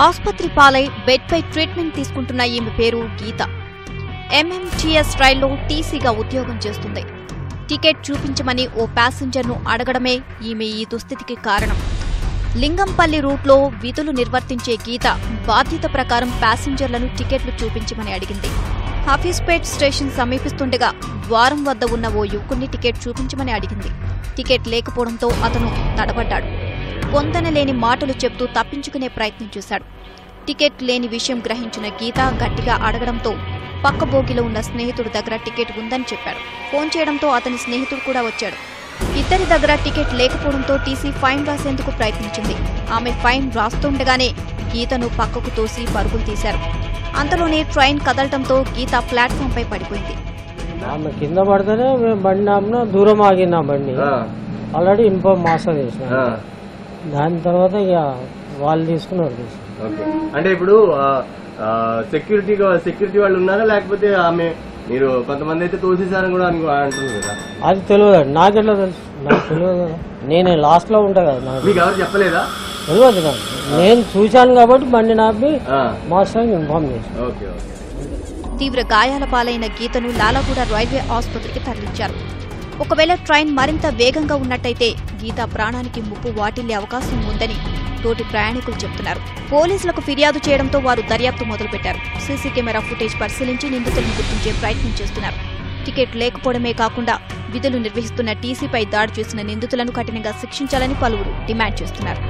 ఆసుపత్రి పాలై బెడ్పై ట్రీట్మెంట్ తీసుకుంటున్న ఈమె పేరు గీత. ఎంఎంటీఎస్ రైల్లో టీసీగా ఉద్యోగం చేస్తుంది. టికెట్ చూపించమని ఓ ప్యాసింజర్ను అడగడమే ఈమె ఈ దుస్థితికి కారణం. లింగంపల్లి రూట్లో విధులు నిర్వర్తించే గీత బాధ్యత ప్రకారం ప్యాసింజర్లను టికెట్లు చూపించమని అడిగింది. హఫీస్పేట్ స్టేషన్ సమీపిస్తుండగా ద్వారం వద్ద ఉన్న ఓ యువకుణ్ణి టికెట్ చూపించమని అడిగింది. టికెట్ లేకపోవడంతో అతను తడబడ్డాడు. పొందనలేని మాటలు చెప్తూ తప్పించుకునే ప్రయత్నం చేశాడు. టికెట్ లేని విషయం గ్రహించిన గీత గట్టిగా అడగడంతో పక్క బోగిలో ఉన్న స్నేహితుడి దగ్గర టికెట్ ఉందని చెప్పాడు. ఫోన్ చేయడంతో అతని స్నేహితుడు కూడా వచ్చాడు. ఇద్దరి దగ్గర టికెట్ లేకపోవడంతో టీసీ ఫైన్ రాసేందుకు ప్రయత్నించింది. ఆమె ఫైన్ రాస్తుండగానే గీతను పక్కకు తోసి పరుగులు తీశారు. అంతలోనే ట్రైన్ కదలటంతో గీత ప్లాట్ఫామ్పై పడిపోయింది. ఆమె కింద పడితేనే మేము బండి ఆపిన దూరం ఆగిన బండి. ఆ, ఆల్రెడీ ఇన్ఫామ్ మాస్టర్ చేసిన ఆ, దాని తర్వాత ఇక వాళ్ళు తీసుకున్నారు ఓకే. అంటే ఇప్పుడు సెక్యూరిటీ సెక్యూరిటీ వాళ్ళు ఉన్నారా? లేకపోతే ఆమె మీరు కొంతమంది అయితే తోసేసారని కూడా అంటున్నారు కదా? అది తెలియదు నాకెట్లా తెలుసు? నాకు తెలియదు కదా. నేను లాస్ట్లో ఉంటా కదా నాకు. మీకు ఎవరు చెప్పలేదా? తెలియదు కదా. నేను చూశాను కాబట్టి బండి నాపి మాస్టర్ ఇన్ఫామ్ చేశాను. Okay okay. తీవ్ర గాయాల పాలైన గీతను లాలాగూడ రైల్వే ఆసుపత్రికి తరలించారు. ఒకవేళ ట్రైన్ మరింత వేగంగా ఉన్నట్టయితే గీత ప్రాణానికి ముప్పు వాటిల్లే అవకాశం ఉందని తోటి ప్రయాణికులు చెబుతున్నారు పోలీసులకు ఫిర్యాదు చేయడంతో వారు దర్యాప్తు మొదలుపెట్టారు. సీసీ కెమెరా ఫుటేజ్ పరిశీలించి నిందితులను గుర్తించే ప్రయత్నం చేస్తున్నారు. టికెట్ లేకపోవడమే కాకుండా విధులు నిర్వహిస్తున్న టీసీపై దాడి చేసిన నిందితులను కఠినంగా శిక్షించాలని పలువురు డిమాండ్ చేస్తున్నారు.